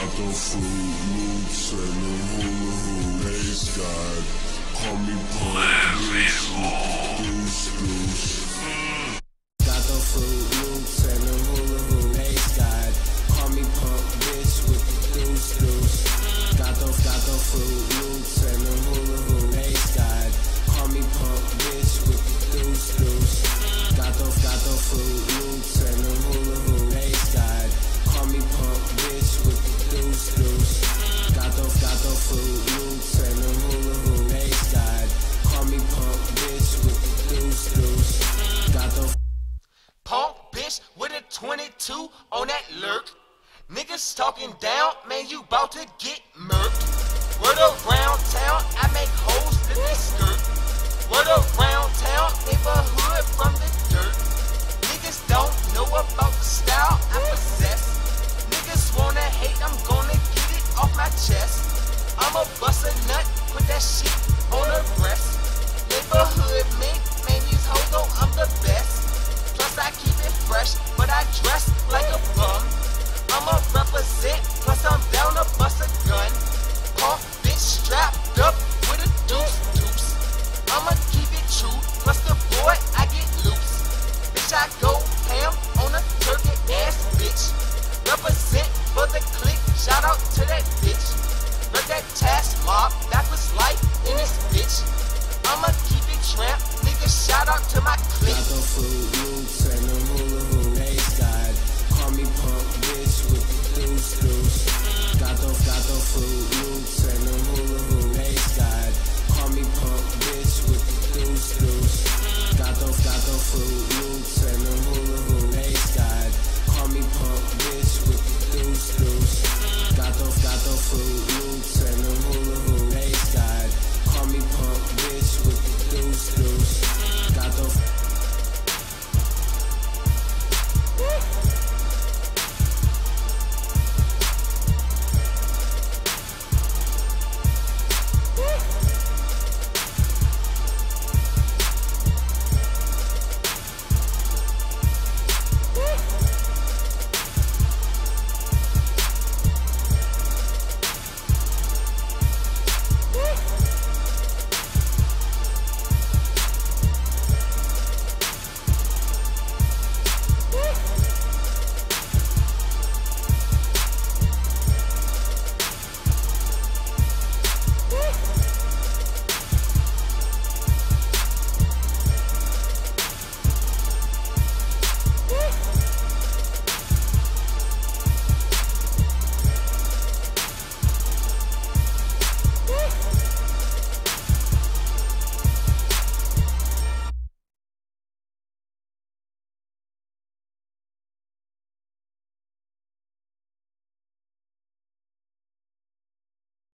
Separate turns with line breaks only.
Got the Froot Loops and the hula hoop. Hey, Scott, call me punk, deuce, deuce. Got the
Froot Loops and the hula hoop.
Hey
Scott, call
me
punk bitch with the deuce deuce. Got the Froot Loops and hula hoop. Call me bitch with the got the fruit Got Froot Loops and the hula hoop. Hey Scott, call me punk bitch with the deuce deuce. Got the Punk bitch with a 22 on that lurk. Niggas talking down, man, you bout to get murked. Word around town, I make holes in the skirt. Word around town, neighborhood from the dirt. Niggas don't know about the style I possess. Niggas wanna hate, I'm gonna get it off my chest. I'ma bust a nut, put that shit on her breast. Neiborhood Mink. I'ma keep it tramp. Nigga, shout out to my clique.